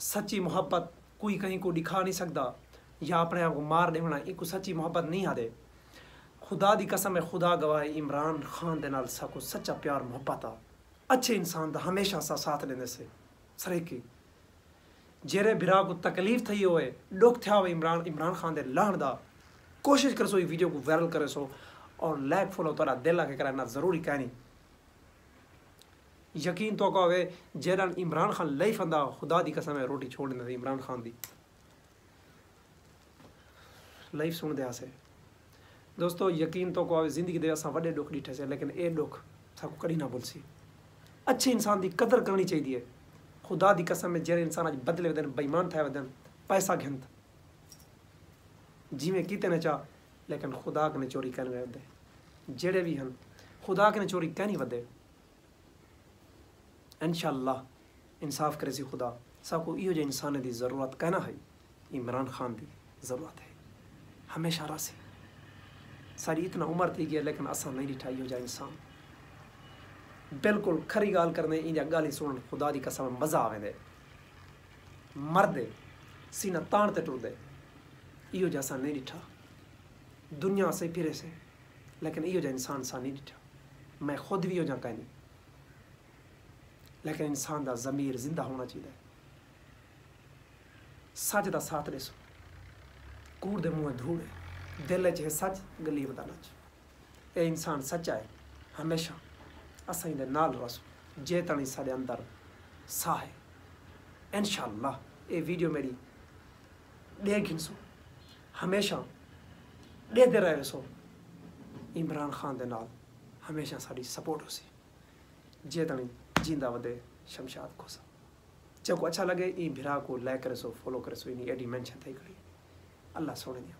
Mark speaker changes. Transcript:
Speaker 1: सच्ची मोहब्बत कोई कहीं को दिखा नहीं सकता या अपने आप को मार देना एक सच्ची मोहब्बत नहीं आदे खुदा दी कसम है खुदा गवाह इमरान खान दे नाल सबको सच्चा प्यार मोहब्बत आ अच्छे इंसान दा हमेशा सा साथ लेने से सरेकी जेरे बिरा को तकलीफ थी होए दुख थिया हो इमरान इमरान खान दे लाहन दा कोशिश कर सो वीडियो को वायरल करे सो और लाइक फॉलो तोरा दिल आके करना ज़रूरी ਯਕੀਨ ਤੋਂ ਹੋਵੇ ਜਿਹੜਾ ਇਮਰਾਨ ਖਾਨ ਲਈ ਫੰਦਾ, ਖੁਦਾ ਦੀ ਕਸਮ ਹੈ, ਰੋਟੀ ਛੋੜ ਨਹੀਂ ਇਮਰਾਨ ਖਾਨ ਦੀ। ਲਾਈਫ ਸੁਣਦੇ ਆਸੇ ਦੋਸਤੋ, ਯਕੀਨ ਤੋਂ ਹੋਵੇ ਜ਼ਿੰਦਗੀ ਦੇ ਅਸਾਂ ਵੱਡੇ ਦੁੱਖ ਡਿਠੇ ਸੇ, ਲੇਕਿਨ ਇਹ ਦੁੱਖ ਸਾਨੂੰ ਕਦੀ ਨਾ ਭੁੱਲਸੀ ਅੱਛੇ ਇਨਸਾਨ ਦੀ ਕਦਰ ਕਰਨੀ ਚਾਹੀਦੀ ਹੈ। ਖੁਦਾ ਦੀ ਕਸਮ ਹੈ, ਜਿਹੜੇ ਇਨਸਾਨ ਅੱਜ ਬਦਲੇ ਵਦਨ ਬੇਈਮਾਨ ਥਾਇ ਵਦਨ ਪੈਸਾ ਘੰਤ ਜਿਵੇਂ ਕੀਤੇ ਨਾ ਚਾ ਲੇਕਿਨ ਖੁਦਾ ਕਨੇ ਚੋਰੀ ਕਰਨ ਵਦੇ ਜਿਹੜੇ ਵੀ ਹਨ, ਖੁਦਾ ਕਨੇ ਚੋਰੀ ਕਹਿ ਨਹੀਂ ਵਦੇ इनशाला इंसाफ करे सी खुदा सबको इहो जे इंसान की ज़रूरत कहना है इमरान खान की ज़रूरत है हमेशा रासी सारी इतना उम्र थी गई लेकिन असा नहीं ॾिठा इहो जा इंसान बिल्कुलु खरी ॻाल्हि करने इन ॻाल्हि सुन ख़ुदा जी कसम मज़ा आवेंदे मरदे सीना ताण ते टुरदे इहो जा असां नहीं ॾिठा दुनिया से फिरे से लेकिन इहो जा इंसान असां नहीं ॾिठा मैं खुद भी ਲੇਕਿਨ ਇਨਸਾਨ ਦਾ ਜ਼ਮੀਰ ਜ਼ਿੰਦਾ ਹੋਣਾ ਚਾਹੀਦਾ ਹੈ ਸੱਚ ਦਾ ਸਾਥ ਦੇ ਸੋ ਕੂੜ ਦੇ ਮੂੰਹ ਧੂੜ ਹੈ ਦਿਲ 'ਚ ਹੈ ਸੱਚ ਗਲੀ ਬਦਾਨਾ 'ਚ ਇਹ ਇਨਸਾਨ ਸੱਚਾ ਹੈ ਹਮੇਸ਼ਾ ਅਸਾਂ ਇਹਦੇ ਨਾਲ ਰਸ ਜੇ ਤਣੀ ਸਾਡੇ ਅੰਦਰ ਸਾਹ ਹੈ ਇਨਸ਼ਾਅੱਲਾ ਇਹ ਵੀਡੀਓ ਮੇਰੀ ਦੇਖਿਨ ਸੋ ਹਮੇਸ਼ਾ ਦੇਖਦੇ ਰਹੇ ਸੋ ਇਮਰਾਨ ਖਾਨ ਦੇ ਨਾਲ ਹਮੇਸ਼ਾ ਸਾਡੀ ਸਪੋਰਟ ਹੋਸੀ ਜੇ ਤਣੀ जींदा वधे शमशाद खोसा जेको अच्छा लगे ई भिरा को लाइक करे सो फॉलो करे सो इन एडी मेंशन थई खड़ी अल्लाह सोने दिया